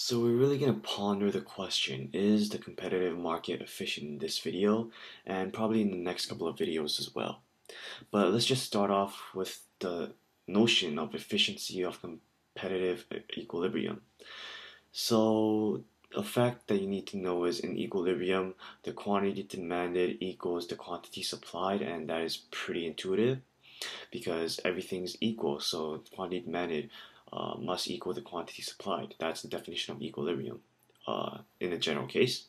So we're really going to ponder the question, is the competitive market efficient in this video and probably in the next couple of videos as well. But let's just start off with the notion of efficiency of competitive equilibrium. So a fact that you need to know is in equilibrium, the quantity demanded equals the quantity supplied and that is pretty intuitive because everything's equal so quantity demanded uh, must equal the quantity supplied. That's the definition of equilibrium uh, in a general case.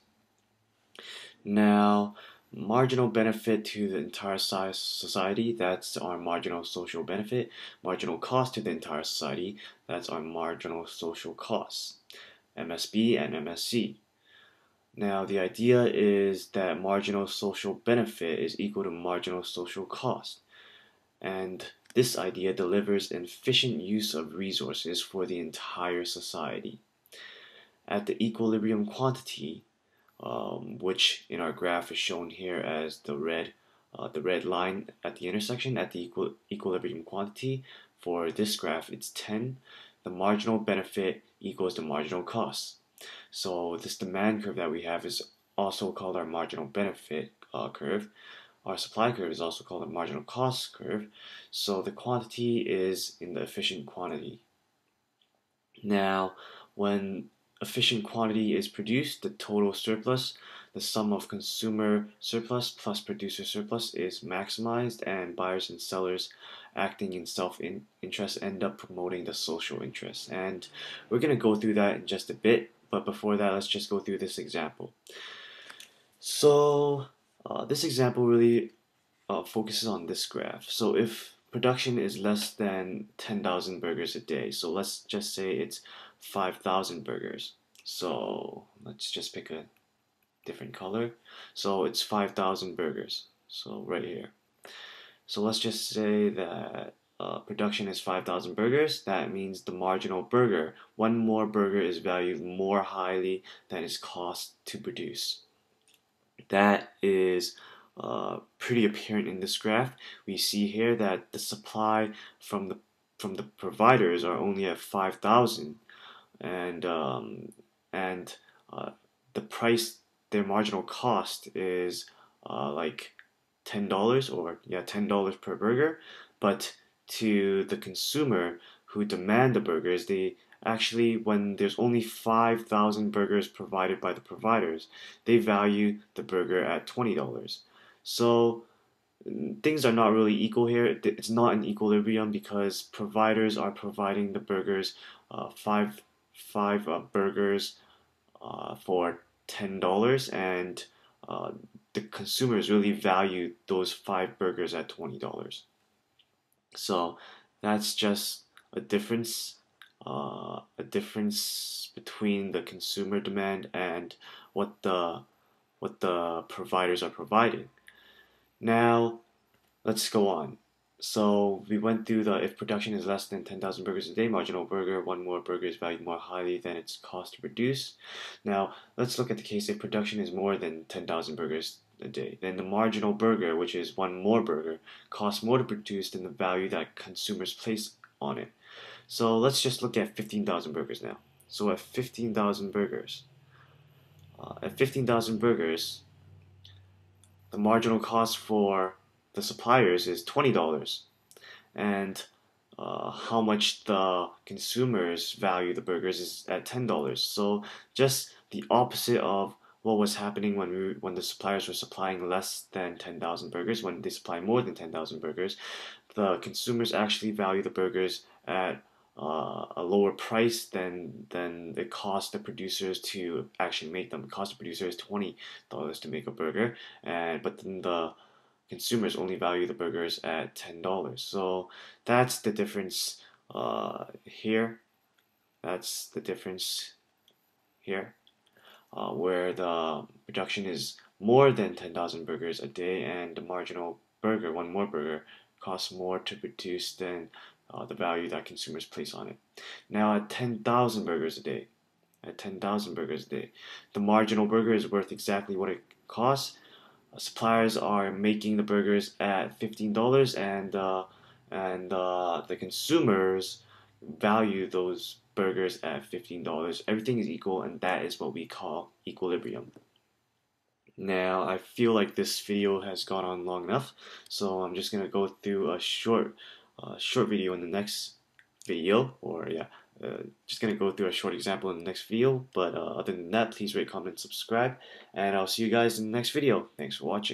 Now, marginal benefit to the entire society, that's our marginal social benefit. Marginal cost to the entire society, that's our marginal social cost. MSB and MSC. Now, the idea is that marginal social benefit is equal to marginal social cost. And this idea delivers an efficient use of resources for the entire society. At the equilibrium quantity, um, which in our graph is shown here as the red, uh, the red line at the intersection at the equilibrium quantity, for this graph it's 10, the marginal benefit equals the marginal cost. So this demand curve that we have is also called our marginal benefit uh, curve. Our supply curve is also called a marginal cost curve. So the quantity is in the efficient quantity. Now, when efficient quantity is produced, the total surplus, the sum of consumer surplus plus producer surplus is maximized and buyers and sellers acting in self-interest end up promoting the social interest. And we're going to go through that in just a bit, but before that, let's just go through this example. So uh, this example really uh, focuses on this graph. So if production is less than 10,000 burgers a day, so let's just say it's 5,000 burgers. So let's just pick a different color. So it's 5,000 burgers. So right here. So let's just say that uh, production is 5,000 burgers. That means the marginal burger, one more burger is valued more highly than its cost to produce that is uh, pretty apparent in this graph. We see here that the supply from the from the providers are only at 5,000 and um, and uh, the price their marginal cost is uh, like $10 or yeah $10 per burger but to the consumer who demand the burgers they actually when there's only 5,000 burgers provided by the providers, they value the burger at $20. So things are not really equal here. It's not an equilibrium because providers are providing the burgers, uh, five five uh, burgers uh, for ten dollars, and uh, the consumers really value those five burgers at twenty dollars. So that's just a difference uh, a difference between the consumer demand and what the what the providers are providing. Now, let's go on. So we went through the if production is less than 10,000 burgers a day, marginal burger, one more burger is valued more highly than its cost to produce. Now, let's look at the case if production is more than 10,000 burgers a day. Then the marginal burger, which is one more burger, costs more to produce than the value that consumers place on it. So let's just look at 15,000 burgers now. So at 15,000 burgers, uh, at 15,000 burgers, the marginal cost for the suppliers is $20. And uh, how much the consumers value the burgers is at $10. So just the opposite of what was happening when we when the suppliers were supplying less than 10,000 burgers when they supply more than 10,000 burgers the consumers actually value the burgers at uh, a lower price than than it cost the producers to actually make them. It cost the producers twenty dollars to make a burger, and but then the consumers only value the burgers at ten dollars. So that's the difference uh, here. That's the difference here, uh, where the production is more than ten thousand burgers a day, and the marginal burger, one more burger, costs more to produce than uh, the value that consumers place on it. Now, at 10,000 burgers a day, at 10,000 burgers a day, the marginal burger is worth exactly what it costs. Uh, suppliers are making the burgers at $15 and uh, and uh, the consumers value those burgers at $15. Everything is equal, and that is what we call equilibrium. Now, I feel like this video has gone on long enough, so I'm just gonna go through a short, uh, short video in the next video, or yeah, uh, just gonna go through a short example in the next video. But uh, other than that, please rate, comment, subscribe, and I'll see you guys in the next video. Thanks for watching.